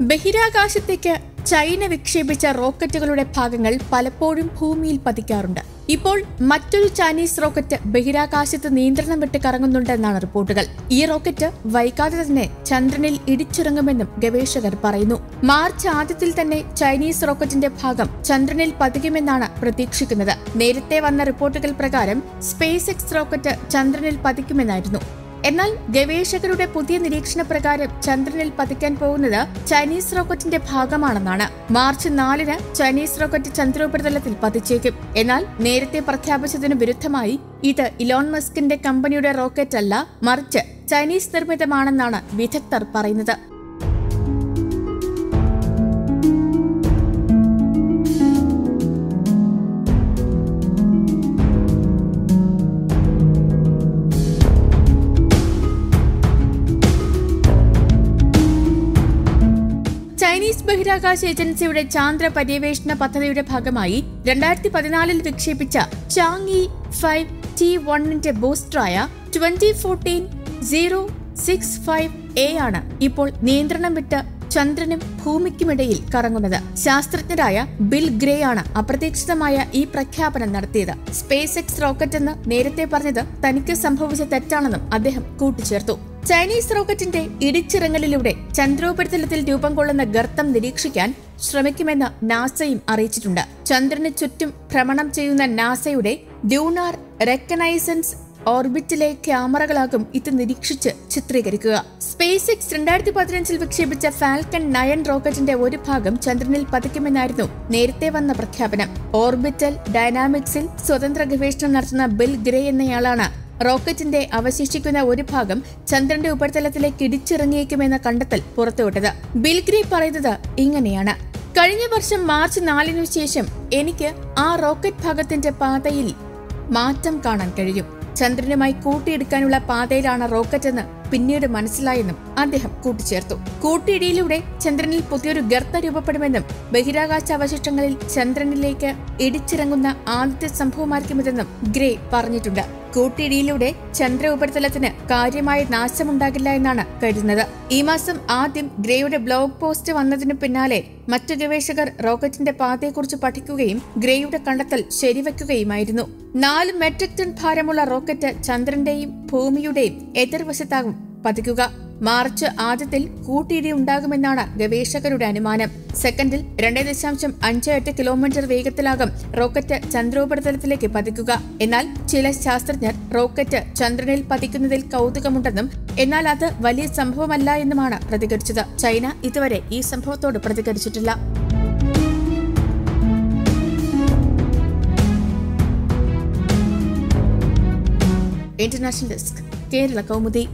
ബഹിരാകാശത്തേക്ക് China വിക്ഷേപിച്ച റോക്കറ്റുകളുടെ ഭാഗങ്ങൾ പലപ്പോഴും ഭൂമിയിൽ പതിക്കാറുണ്ട്. ഇപ്പോൾ മറ്റൊരു ചൈനീസ് റോക്കറ്റ് ബഹിരാകാശത്ത് നിയന്ത്രണം വിട്ട് കറങ്ങുന്നുണ്ടെന്നാണ് റിപ്പോർട്ടുകൾ. ഈ റോക്കറ്റ് വൈകാതെ തന്നെ ചന്ദ്രനിൽ ഇടിച്ചിറങ്ങുമെന്നും ഗവേഷകർ പറയുന്നു. മാർച്ച് ആദ്യത്തിൽ തന്നെ ചൈനീസ് റോക്കറ്റിന്റെ ഭാഗം ചന്ദ്രനിൽ പതിക്കുമെന്നാണ് പ്രതീക്ഷിക്കുന്നത്. നേരത്തെ വന്ന റിപ്പോർട്ടുകൾ പ്രകാരം സ്പേസ് എക്സ് റോക്കറ്റ് ചന്ദ്രനിൽ പതിക്കുമെന്നായിരുന്നു. എന്നാൽ ഗവേഷകരുടെ പുതിയ നിരീക്ഷണ പ്രകാരം ചന്ദ്രനിൽ പതിക്കാൻ പോകുന്നത് ചൈനീസ് റോക്കറ്റിന്റെ ഭാഗമാണെന്നാണ്. മാർച്ച് നാലിന് ചൈനീസ് റോക്കറ്റ് ചന്ദ്രോപരിതലത്തിൽ പതിച്ചേക്കും. എന്നാൽ നേരത്തെ പ്രഖ്യാപിച്ചതിനു വിരുദ്ധമായി ഇത് ഇലോൺ മസ്കിന്റെ കമ്പനിയുടെ റോക്കറ്റ് അല്ല മറിച്ച് ചൈനീസ് നിർമ്മിതമാണെന്നാണ് വിദഗ്ധർ പറയുന്നത്. ബഹിരാകാശ ഏജൻസിയുടെ ചാന്ദ്ര പര്യവേഷണ പദ്ധതിയുടെ ഭാഗമായി രണ്ടായിരത്തി പതിനാലിൽ വിക്ഷേപിച്ച ചാങ് ഇ ഫൈവ് ടി വണ്ണിന്റെ ബൂസ്റ്ററായ twenty fourteen zero six five A ആണ് ഇപ്പോൾ നിയന്ത്രണം വിട്ട് ചന്ദ്രനും ഭൂമിക്കുമിടയിൽ കറങ്ങുന്നത്. ശാസ്ത്രജ്ഞരായ ബിൽ ഗ്രേ ആണ് അപ്രതീക്ഷിതമായ ഈ പ്രഖ്യാപനം നടത്തിയത്. സ്പേസ് എക്സ് റോക്കറ്റ് എന്ന് നേരത്തെ പറഞ്ഞത് തനിക്ക് സംഭവിച്ച തെറ്റാണെന്നും അദ്ദേഹം കൂട്ടിച്ചേർത്തു. ചൈനീസ് റോക്കറ്റിന്റെ ഇടിച്ചിറങ്ങലിലൂടെ ചന്ദ്രോപരിതലത്തിൽ രൂപം കൊള്ളുന്ന ഗർത്തം നിരീക്ഷിക്കാൻ ശ്രമിക്കുമെന്ന് നാസയും അറിയിച്ചിട്ടുണ്ട്. ചന്ദ്രന് ചുറ്റും ഭ്രമണം ചെയ്യുന്ന നാസയുടെ ഡ്യൂണാർ റെക്കനൈസൻസ് ഓർബിറ്റിലെ ക്യാമറകളാകും ഇത് നിരീക്ഷിച്ച് ചിത്രീകരിക്കുക. സ്പേസ് എക്സ് രണ്ടായിരത്തി പതിനഞ്ചിൽ വിക്ഷേപിച്ച ഫാൽക്കൺ നയൻ റോക്കറ്റിന്റെ ഒരു ഭാഗം ചന്ദ്രനിൽ പതിക്കുമെന്നായിരുന്നു നേരത്തെ വന്ന പ്രഖ്യാപനം. ഓർബിറ്റൽ ഡൈനാമിക്സിൽ സ്വതന്ത്ര ഗവേഷണം നടത്തുന്ന ബിൽ ഗ്രേ എന്നയാളാണ് റോക്കറ്റിന്റെ അവശേഷിക്കുന്ന ഒരു ഭാഗം ചന്ദ്രന്റെ ഉപരിതലത്തിലേക്ക് ഇടിച്ചിറങ്ങിയേക്കുമെന്ന കണ്ടെത്തൽ പുറത്തുവിട്ടത്. ബിൽഗ്രി പറയുന്നത് ഇങ്ങനെയാണ്. കഴിഞ്ഞ വർഷം മാർച്ച് നാലിനു ശേഷം എനിക്ക് ആ റോക്കറ്റ് ഭാഗത്തിന്റെ പാതയിൽ മാറ്റം കാണാൻ കഴിയും. ചന്ദ്രനുമായി കൂട്ടിയെടുക്കാനുള്ള പാതയിലാണ് റോക്കറ്റ് എന്ന് പിന്നീട് മനസ്സിലായെന്നും അദ്ദേഹം കൂട്ടിച്ചേർത്തു. കൂട്ടിയിടിയിലൂടെ ചന്ദ്രനിൽ പുതിയൊരു ഗർത്ത രൂപപ്പെടുമെന്നും ബഹിരാകാശ അവശിഷ്ടങ്ങളിൽ ചന്ദ്രനിലേക്ക് ഇടിച്ചിറങ്ങുന്ന ആദ്യത്തെ സംഭവമായിരിക്കുമിതെന്നും ഗ്രേ പറഞ്ഞിട്ടുണ്ട്. കൂട്ടിയിടിയിലൂടെ ചന്ദ്ര ഉപരിതലത്തിന് കാര്യമായ നാശമുണ്ടാകില്ല എന്നാണ് കരുതുന്നത്. ഈ മാസം ആദ്യം ഗ്രേയുടെ ബ്ലോഗ് പോസ്റ്റ് വന്നതിനു പിന്നാലെ മറ്റു ഗവേഷകർ റോക്കറ്റിന്റെ പാതയെക്കുറിച്ച് പഠിക്കുകയും ഗ്രേയുടെ കണ്ടെത്തൽ ശരിവെക്കുകയുമായിരുന്നു. നാല് മെട്രിക് ടൺ ഭാരമുള്ള റോക്കറ്റ് ചന്ദ്രന്റെയും ഭൂമിയുടെയും എതിർവശത്താകും പതിക്കുക. മാർച്ച് ആദ്യത്തിൽ കൂട്ടിയിടി ഉണ്ടാകുമെന്നാണ് ഗവേഷകരുടെ അനുമാനം. സെക്കൻഡിൽ രണ്ടേ ദശാംശം അഞ്ച് എട്ട് കിലോമീറ്റർ വേഗത്തിലാകും റോക്കറ്റ് ചന്ദ്രോപരിതലത്തിലേക്ക് പതിക്കുക. എന്നാൽ ചില ശാസ്ത്രജ്ഞർ റോക്കറ്റ് ചന്ദ്രനിൽ പതിക്കുന്നതിൽ കൗതുകമുണ്ടെന്നും എന്നാൽ അത് വലിയ സംഭവമല്ല എന്നുമാണ് പ്രതികരിച്ചത്. ചൈന ഇതുവരെ ഈ സംഭവത്തോട് പ്രതികരിച്ചിട്ടില്ല. International desk Kerala Kaumudi.